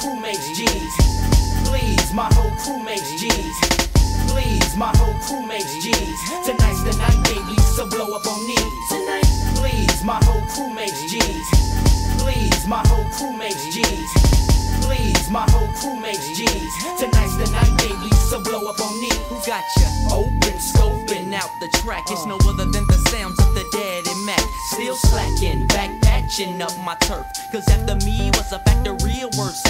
crew makes G's. Please, my whole crew makes G's. Please, my whole crew makes G's. Tonight's the night, baby, so blow up on knees. Tonight, please, my whole crew makes G's. Please, my whole crew makes G's. Please, my whole crew makes G's. Tonight's the night, baby, so blow up on knees. Who got ya? Open, scoping out the track. It's no other than the sounds of the Daddy Mac. Still slacking, back patching up my turf. Cause after me was a factory of worse after worse.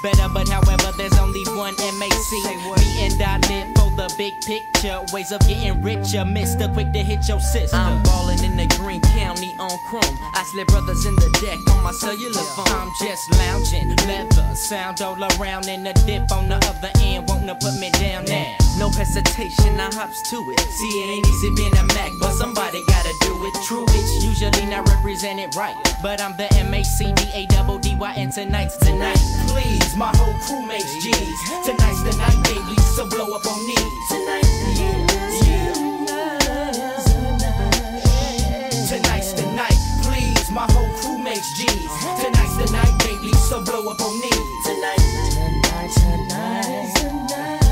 Better, but however, picture. Ways of getting richer, Mr. Quick to hit your sister. I'm ballin' in the Green County on chrome. I slip brothers in the deck on my cellular phone. I'm just lounging, leather, sound all around, and the dip on the other end. Wanna put me down now. No hesitation, I hops to it. See, it ain't easy being a Mac, but somebody gotta do it. True, it's usually not represented right. But I'm the M A C D A double D Y, and tonight's tonight. Please, my whole crew makes G's. Tonight's the night, baby, so blow up on knees. Tonight, yeah, yeah. Tonight's the night, please, my whole crew makes G's. Tonight's the night, baby, so blow up on knees. Tonight, tonight, tonight, tonight.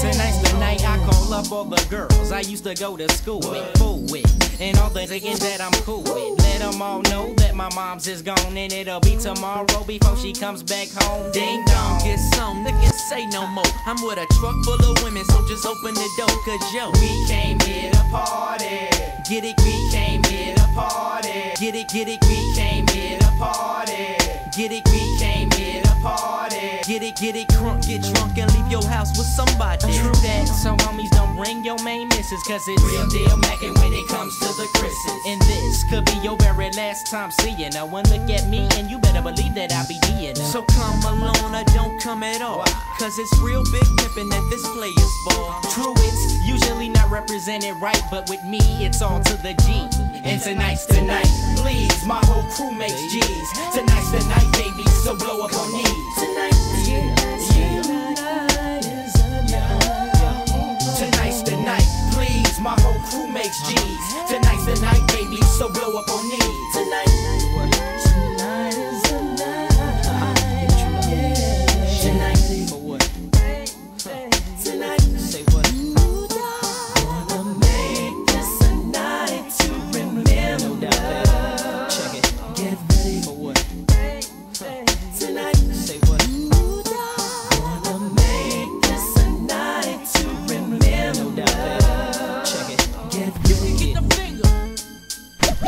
Tonight's the night I call up all the girls I used to go to school with, fool with. And all the niggas that I'm cool with. Let them all know that my mom's is gone. And it'll be tomorrow before she comes back home. Ding dong. Get some niggas say no more. I'm with a truck full of women, so just open the door. Cause yo, we came here to party. Get it, we came here to party. Get it, get it, we came here to party. Get it, we came party. Get it, get it, crunk, get drunk and leave your house with somebody. True that, so homies don't bring your main missus, cause it's real deal mackin' when it comes to the Kris's. And this could be your very last time seeing her. One look at me, and you better believe that I'll be D'ing her. So come alone or don't come at all. Cause it's real big pimpin' that this player's ball. True, it's usually not represented right, but with me, it's all to the G. And tonight's the night, please, my whole crew makes G's. Tonight's the night, baby, so blow up on knees.